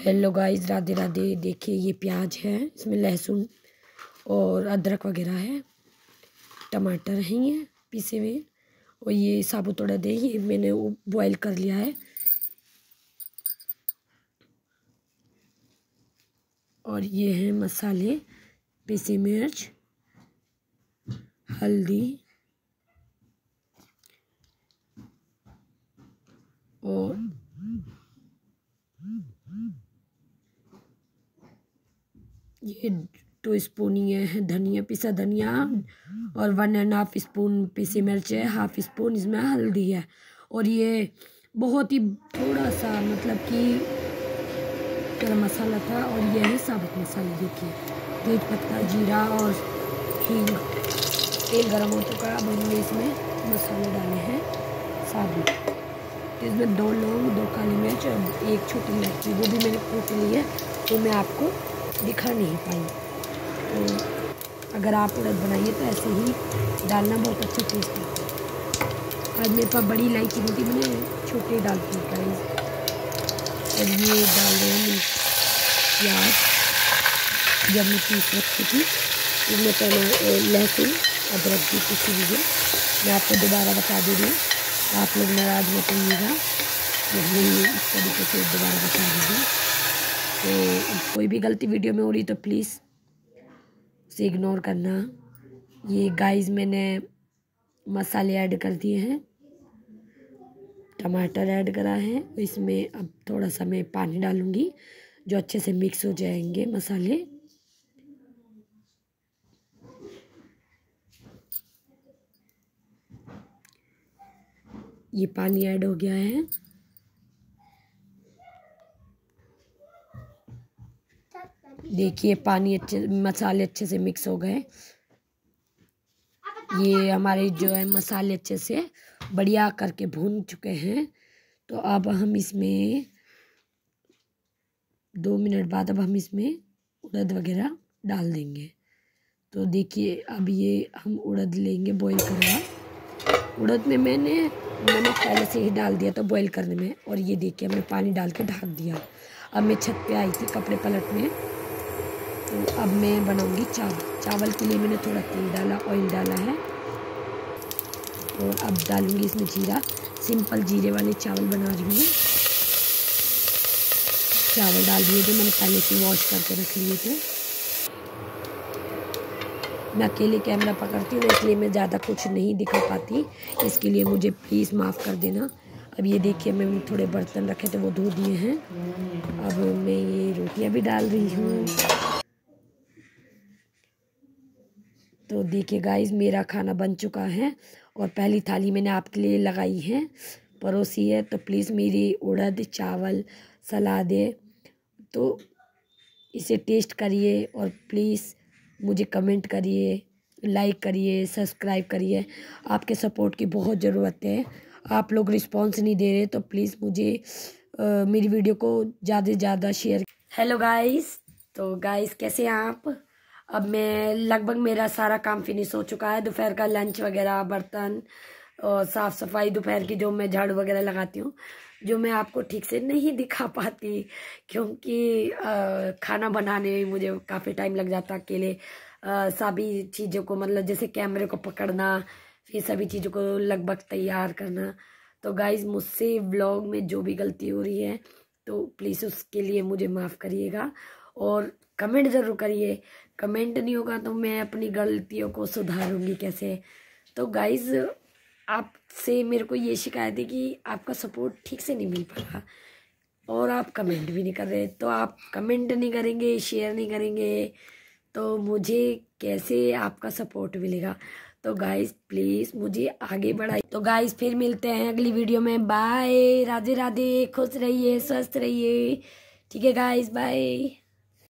Hello guys, Radhe Radhe. देखिए, ये प्याज है, इसमें लहसुन और अदरक वगैरह है। टमाटर हैं ये, पीसे हुए। और ये साबुत उड़द है ये मैंने बॉईल कर लिया है। और ये हैं मसाले, पीसी मिर्च, हल्दी और ये टू स्पून ये है, धनिया पिसा धनिया और वन एंड हाफ़ स्पून पीसी मिर्च है हाफ़ स्पून इसमें हल्दी है। और ये बहुत ही थोड़ा सा मतलब कि गरम मसाला था और ये है साबुत मसाला देखिए तेज पत्ता, जीरा और हींग, तेल गर्म हो चुका है। अब हमने इसमें मसाले डाले हैं साबुत। इसमें दो लौंग, दो काली मिर्च और एक छोटी इलायची वो भी मैंने कूट ली है तो मैं आपको दिखा नहीं पाई। तो अगर आप उड़द बनाइए तो ऐसे ही डालना बहुत अच्छा टेस्ट है। आज मेरे पास बड़ी इलायची होती मैंने छोटे डालती हूँ गाइस और ये डाल रहे हैं प्याज। जब मैं पीस रखी थी इसमें पहले लहसुन, अदरक की हुई है मैं आपको दोबारा बता दे रही आप लोग नाराज़ मत रहिएगा इस तरीके से दोबारा बता दीजिए तो कोई भी गलती वीडियो में हो रही तो प्लीज़ उसे इग्नोर करना। ये गाइस मैंने मसाले ऐड कर दिए हैं। टमाटर ऐड करा है। इसमें अब थोड़ा सा मैं पानी डालूँगी, जो अच्छे से मिक्स हो जाएँगे मसाले। ये पानी ऐड हो गया है। देखिए, पानी अच्छे, मसाले अच्छे से मिक्स हो गए। ये हमारे जो है मसाले अच्छे से बढ़िया करके भून चुके हैं। तो अब हम इसमें दो मिनट बाद अब हम इसमें उड़द वगैरह डाल देंगे। तो देखिए, अब ये हम उड़द लेंगे बॉईल करना। उड़द में मैंने नमक पहले से ही डाल दिया था बॉईल करने में और ये देखिए, हमने पानी डाल के ढाक दिया। अब मैं छत पे आई थी कपड़े पलट में। तो अब मैं बनाऊँगी चावल चावल के लिए मैंने थोड़ा तेल डाला ऑयल डाला है। और अब डालूँगी इसमें जीरा सिंपल जीरे वाले चावल बना रही हूँ। चावल डाल दिए थे मैंने, पहले से वॉश करके रख लिए थे। मैं अकेले कैमरा पकड़ती हूँ, इसलिए मैं ज़्यादा कुछ नहीं दिखा पाती। इसके लिए मुझे प्लीज़ माफ़ कर देना। अब ये देखिए, मैं थोड़े बर्तन रखे थे, वो धो दिए हैं। अब मैं ये रोटियाँ भी डाल रही हूँ। तो देखिए गाइस मेरा खाना बन चुका है और पहली थाली मैंने आपके लिए लगाई है। परोसी है तो प्लीज़ मेरी उड़द चावल सलादें तो इसे टेस्ट करिए और प्लीज़ मुझे कमेंट करिए लाइक करिए सब्सक्राइब करिए। आपके सपोर्ट की बहुत ज़रूरत है। आप लोग रिस्पॉन्स नहीं दे रहे तो प्लीज़ मुझे आ, मेरी वीडियो को ज़्यादा से ज़्यादा शेयर हेलो गाइस तो गाइस कैसे हैं आप? अब मैं लगभग मेरा सारा काम फिनिश हो चुका है। दोपहर का लंच वगैरह, बर्तन और साफ़ सफ़ाई दोपहर की जो मैं झाड़ू वगैरह लगाती हूँ, जो मैं आपको ठीक से नहीं दिखा पाती, क्योंकि खाना बनाने में मुझे काफ़ी टाइम लग जाता अकेले। सभी चीज़ों को मतलब जैसे कैमरे को पकड़ना, फिर सभी चीज़ों को लगभग तैयार करना। तो गाइज़ मुझसे ब्लॉग में जो भी गलती हो रही है तो प्लीज़ उसके लिए मुझे माफ़ करिएगा। और कमेंट ज़रूर करिए। कमेंट नहीं होगा तो मैं अपनी गलतियों को सुधारूँगी कैसे? तो गाइज़ आपसे मेरे को ये शिकायत है कि आपका सपोर्ट ठीक से नहीं मिल पा रहा और आप कमेंट भी नहीं कर रहे। तो आप कमेंट नहीं करेंगे शेयर नहीं करेंगे तो मुझे कैसे आपका सपोर्ट मिलेगा? तो गाइस प्लीज़ मुझे आगे बढ़ाइए। तो गाइस फिर मिलते हैं अगली वीडियो में। बाय राधे राधे खुश रहिए, स्वस्थ रहिए। ठीक है गाइस बाय